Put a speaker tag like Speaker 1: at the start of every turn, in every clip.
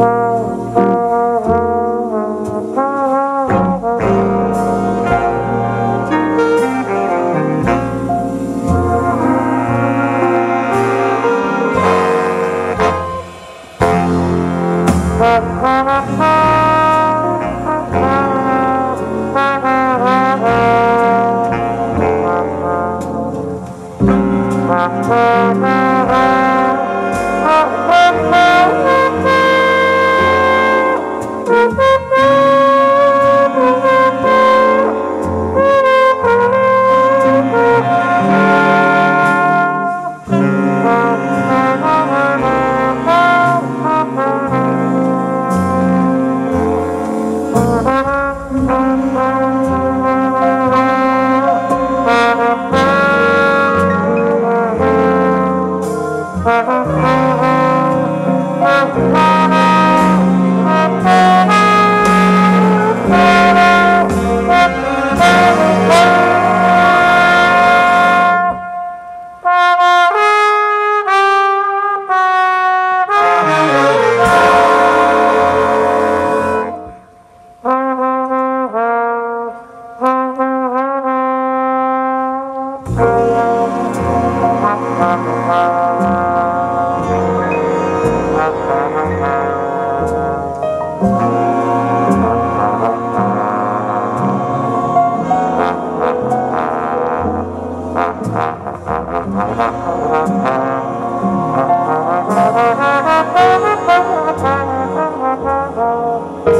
Speaker 1: Bye. oh, you. Thank you.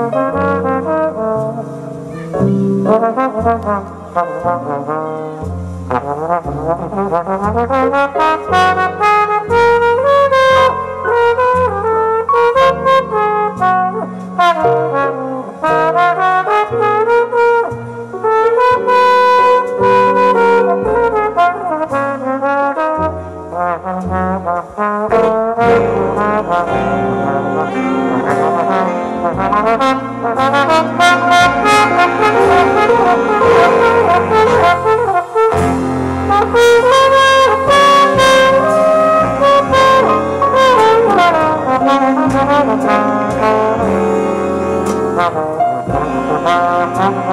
Speaker 1: Thank you.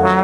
Speaker 1: you.